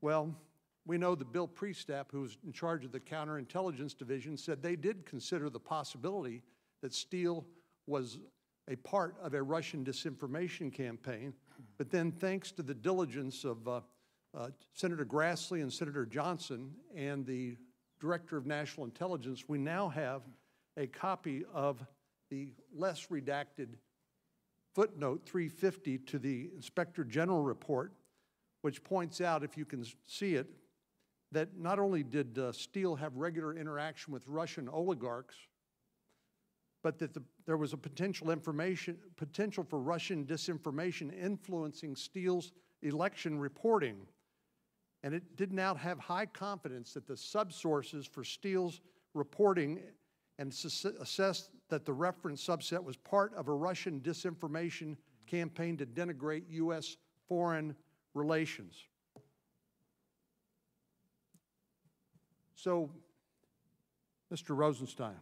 Well, we know that Bill Priestap, who was in charge of the counterintelligence division, said they did consider the possibility that Steele was a part of a Russian disinformation campaign. But then, thanks to the diligence of uh, uh, Senator Grassley and Senator Johnson and the Director of National Intelligence, we now have a copy of the less redacted footnote 350 to the Inspector General report, which points out, if you can see it, that not only did uh, Steele have regular interaction with Russian oligarchs, but that the, there was a potential information potential for Russian disinformation influencing Steele's election reporting. And it did not have high confidence that the subsources for Steele's reporting and assessed that the reference subset was part of a Russian disinformation campaign to denigrate U.S. foreign relations. So, Mr. Rosenstein,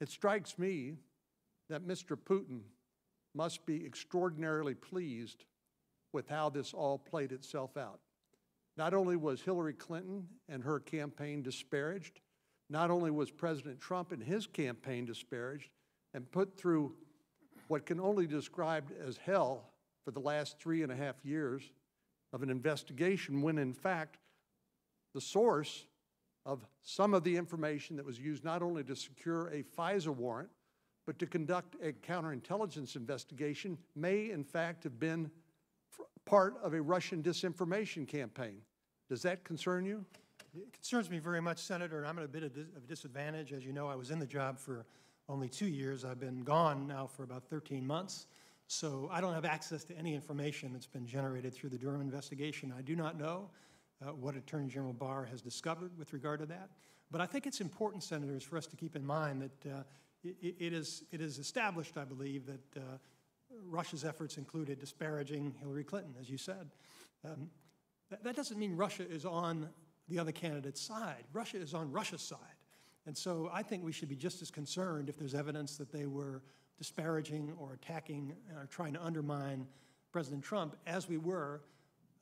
it strikes me that Mr. Putin must be extraordinarily pleased with how this all played itself out. Not only was Hillary Clinton and her campaign disparaged, not only was President Trump and his campaign disparaged and put through what can only be described as hell for the last three and a half years of an investigation, when in fact the source of some of the information that was used not only to secure a FISA warrant, but to conduct a counterintelligence investigation may in fact have been part of a Russian disinformation campaign. Does that concern you? It concerns me very much, Senator, I'm at a bit of a disadvantage. As you know, I was in the job for only two years. I've been gone now for about 13 months. So I don't have access to any information that's been generated through the Durham investigation. I do not know uh, what Attorney General Barr has discovered with regard to that. But I think it's important, Senators, for us to keep in mind that uh, it, it, is, it is established, I believe, that uh, Russia's efforts included disparaging Hillary Clinton, as you said. Um, that, that doesn't mean Russia is on the other candidate's side. Russia is on Russia's side. And so I think we should be just as concerned if there's evidence that they were disparaging or attacking or trying to undermine President Trump as we were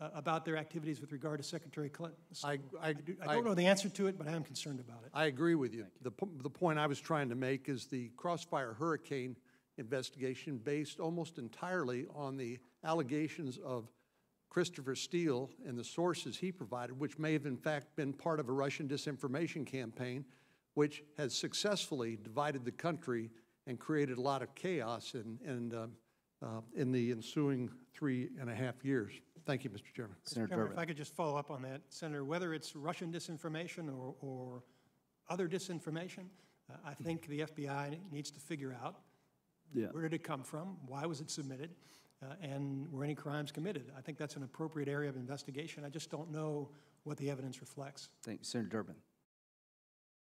uh, about their activities with regard to Secretary Clinton. So I, I, I, do, I, don't know the answer to it, but I am concerned about it. I agree with you. you. The, the point I was trying to make is the Crossfire Hurricane investigation based almost entirely on the allegations of Christopher Steele and the sources he provided, which may have in fact been part of a Russian disinformation campaign, which has successfully divided the country and created a lot of chaos in, in, uh, uh, in the ensuing three and a half years. Thank you, Mr. Chairman. Senator Chairman, if I could just follow up on that, Senator, whether it's Russian disinformation or, or other disinformation, uh, I think the FBI needs to figure out yeah. where did it come from, why was it submitted, uh, and were any crimes committed? I think that's an appropriate area of investigation. I just don't know what the evidence reflects. Thank you. Senator Durbin.